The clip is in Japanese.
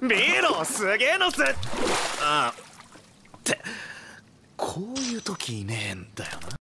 見ろすげえのす。あってこういう時いねえんだよな。